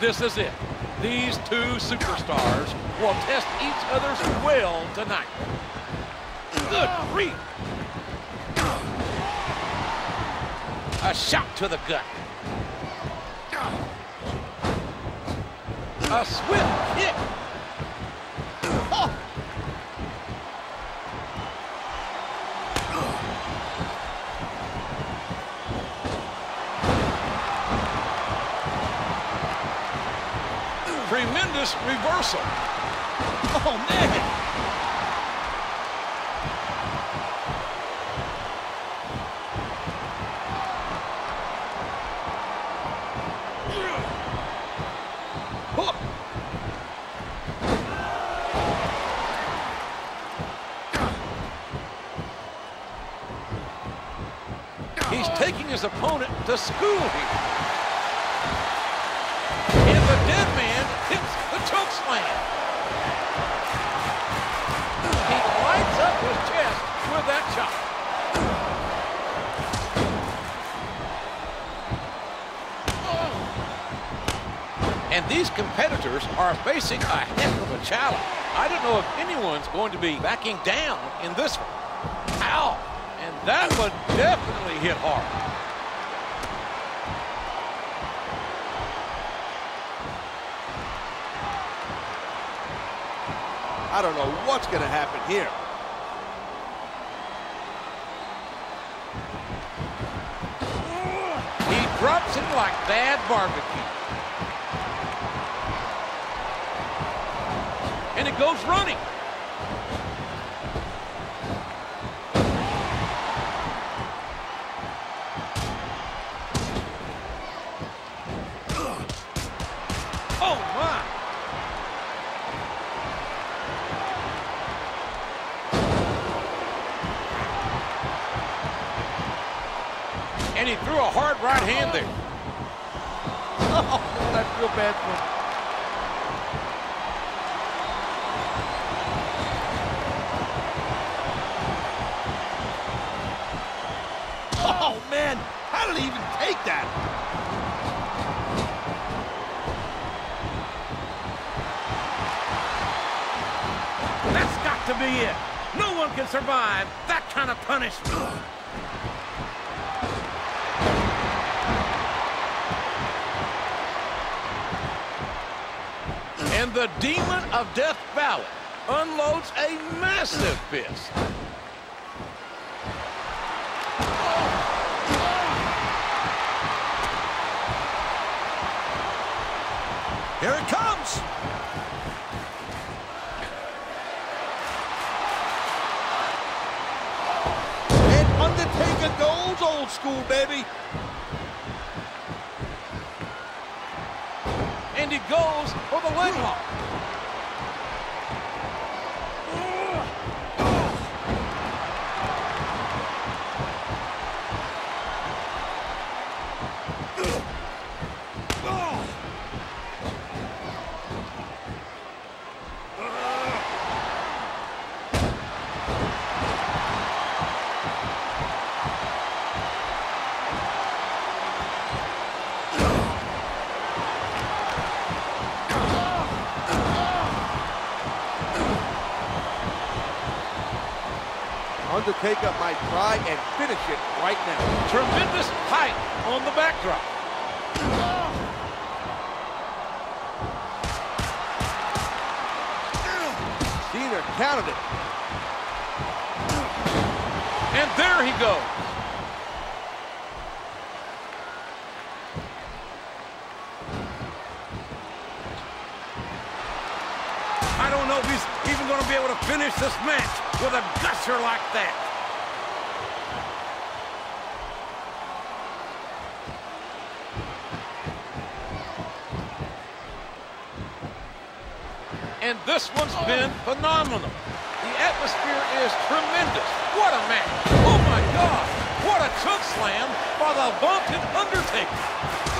this is it. These two superstars will test each other's will tonight. Good grief. A shot to the gut. A swift kick. Tremendous reversal. Oh, man. He's taking his opponent to school here. And the dead slam. He lights up his chest with that shot. Oh. And these competitors are facing a heck of a challenge. I don't know if anyone's going to be backing down in this one. Ow! And that one definitely hit hard. I don't know what's going to happen here. He drops him like bad barbecue. And it goes running. And he threw a hard right hand there. Oh, I feel bad for him. Oh, man. How did he even take that? That's got to be it. No one can survive that kind of punishment. And the Demon of Death Valley unloads a massive fist. Here it comes. And Undertaker goes old school, baby. And he goes for the leg lock. Undertaker might try and finish it right now. Tremendous height on the backdrop. Cena counted it. And there he goes. I don't know if he's even going to be able to finish this match with a gusher like that. And this one's been phenomenal. The atmosphere is tremendous. What a match. Oh, my God. What a choke slam by the vaunted Undertaker.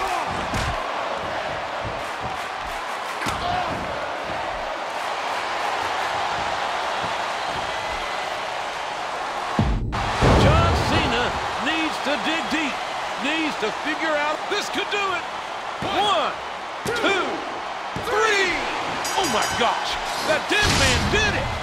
dig deep. Needs to figure out this could do it. One, two, three. Oh, my gosh. That dead man did it.